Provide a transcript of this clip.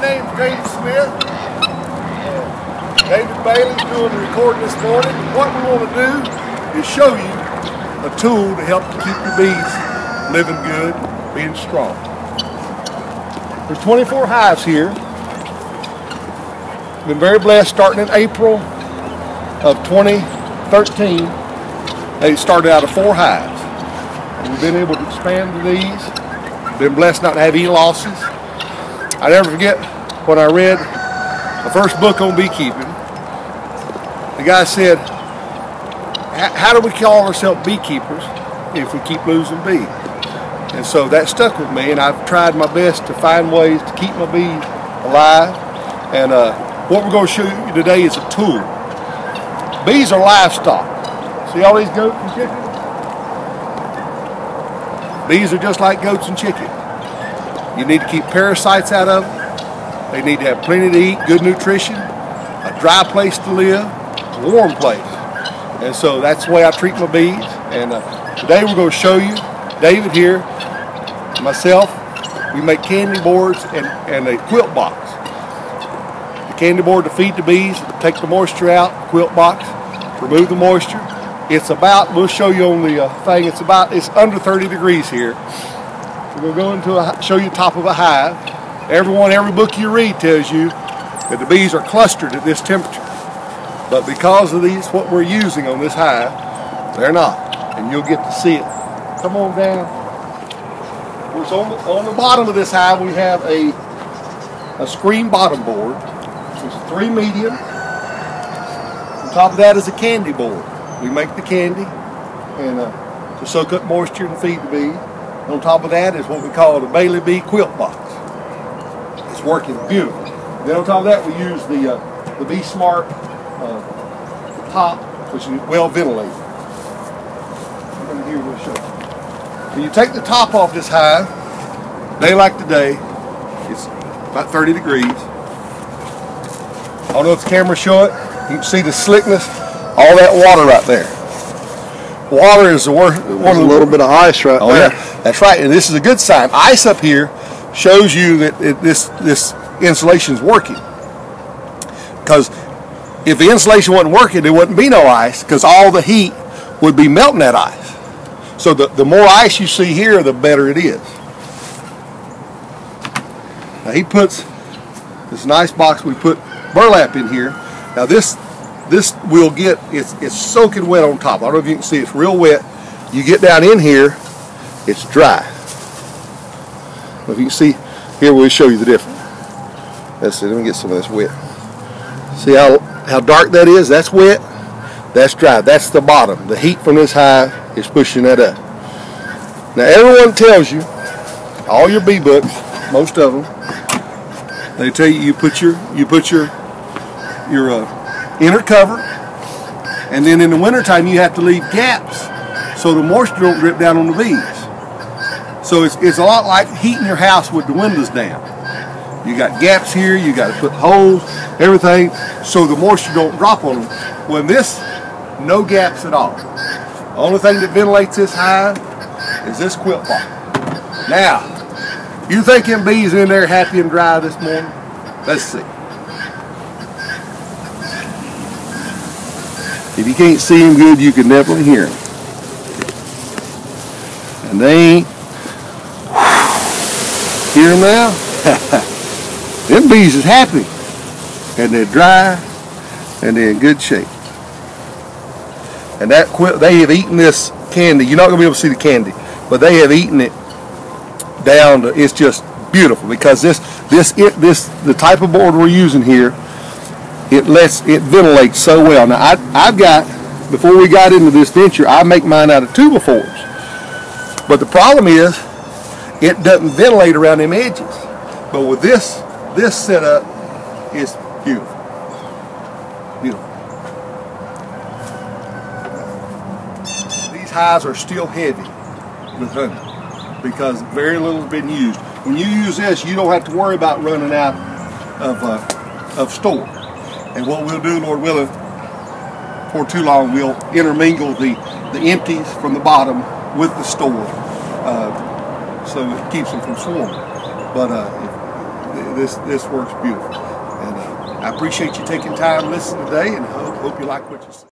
name's David Smith. Uh, David Bailey's doing the recording this morning. What we want to do is show you a tool to help keep your bees living good, being strong. There's 24 hives here. Been very blessed starting in April of 2013. They started out of four hives. We've been able to expand to these. Been blessed not to have any losses. I never forget when I read the first book on beekeeping. The guy said, how do we call ourselves beekeepers if we keep losing bees? And so that stuck with me, and I've tried my best to find ways to keep my bees alive. And uh, what we're going to show you today is a tool. Bees are livestock. See all these goats and chickens? Bees are just like goats and chickens. You need to keep parasites out of them. They need to have plenty to eat, good nutrition, a dry place to live, a warm place. And so that's the way I treat my bees. And uh, today we're going to show you, David here, myself, we make candy boards and, and a quilt box. The candy board to feed the bees, take the moisture out, quilt box, remove the moisture. It's about, we'll show you on the uh, thing, it's about, it's under 30 degrees here. We're going to go into a, show you top of a hive. Everyone, every book you read tells you that the bees are clustered at this temperature. But because of these, what we're using on this hive, they're not. And you'll get to see it. Come on down. On the, on the bottom of this hive, we have a, a screen bottom board. It's three medium. On top of that is a candy board. We make the candy and uh, to soak up moisture and feed the bees. On top of that is what we call the Bailey Bee quilt box. It's working beautiful. Then on top of that, we use the uh, the Bee Smart uh, top, which is well ventilated. Here we'll show you. When you take the top off this hive, day like today, it's about 30 degrees. I don't know if the camera show it. You can see the slickness, all that water right there. Water is the worst. One a little bit of ice right oh, there. Yeah, that's right. And this is a good sign. Ice up here shows you that it, this this insulation is working. Because if the insulation wasn't working, there wouldn't be no ice because all the heat would be melting that ice. So the, the more ice you see here, the better it is. Now he puts this nice box, we put burlap in here. Now this this will get, it's, it's soaking wet on top. I don't know if you can see, it's real wet. You get down in here, it's dry. If you see, here we'll show you the difference. Let's see, let me get some of this wet. See how, how dark that is? That's wet, that's dry. That's the bottom. The heat from this hive is pushing that up. Now everyone tells you, all your bee books, most of them, they tell you you put your you put your your uh, inner cover, and then in the wintertime you have to leave gaps so the moisture don't drip down on the bees. So it's, it's a lot like heating your house with the windows down. You got gaps here, you got to put holes, everything, so the moisture don't drop on them. When this, no gaps at all. Only thing that ventilates this hive is this quilt box. Now, you think them bees in there happy and dry this morning? Let's see. If you can't see them good, you can definitely hear them. And they ain't. Hear them now? them bees is happy. And they're dry and they're in good shape. And that quilt, they have eaten this candy. You're not going to be able to see the candy, but they have eaten it down to, it's just beautiful because this, this, it, this, the type of board we're using here, it lets, it ventilates so well. Now I, I've got, before we got into this venture, I make mine out of by fours. But the problem is, it doesn't ventilate around them edges. But with this, this setup, it's beautiful. Beautiful. These hives are still heavy with honey because very little has been used. When you use this, you don't have to worry about running out of, uh, of store. And what we'll do, Lord willing, for too long, we'll intermingle the, the empties from the bottom with the store uh, so it keeps them from swarming. But uh, this this works beautiful. And uh, I appreciate you taking time to listen today, and hope, hope you like what you see.